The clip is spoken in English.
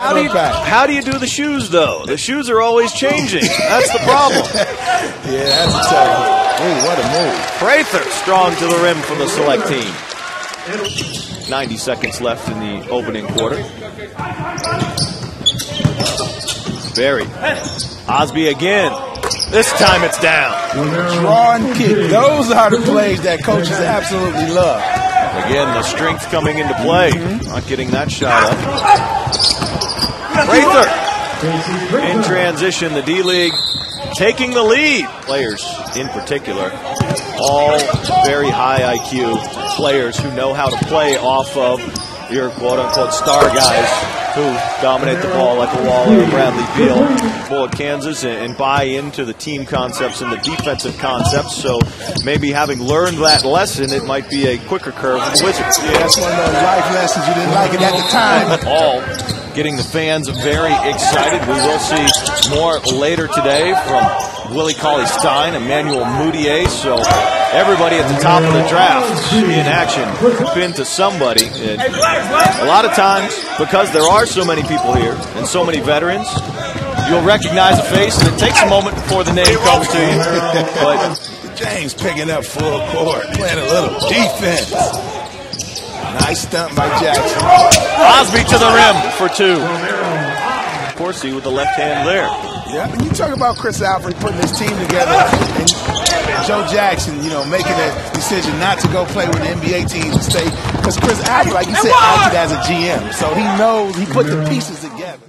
How do, you, how do you do the shoes, though? The shoes are always changing. That's the problem. yeah, that's terrible. Ooh, what a move. Prather strong to the rim for the select team. 90 seconds left in the opening quarter. Barry. Osby again. This time it's down. Draw and kick. Those are the plays that coaches absolutely love. Again, the strength coming into play. Not getting that shot up. Prather in transition. The D League taking the lead. Players in particular, all very high IQ players who know how to play off of your quote unquote star guys who dominate the ball like a Waller or Bradley Beal. Bull at Kansas and, buy into the team concepts and the defensive concepts. So maybe having learned that lesson, it might be a quicker curve for the Wizards. Yeah, that's one of those life lessons you didn't like it at the time. All getting the fans very excited. We will see more later today from Willie Cauley Stein, Emmanuel Mudiay. So everybody at the top of the draft in action, pinned to somebody. And a lot of times, because there are so many people here and so many veterans, you'll recognize a face, and it takes a moment before the name comes to you. but James picking up full court, playing a little defense. Nice stunt by Jackson. Osby to the rim for two. Corsi with the left hand there. Yeah, and you talk about Chris Alford putting his team together and Joe Jackson, you know, making a decision not to go play with the NBA teams and stay because Chris Alford, like you said, acted as a GM, so he knows he put the pieces together.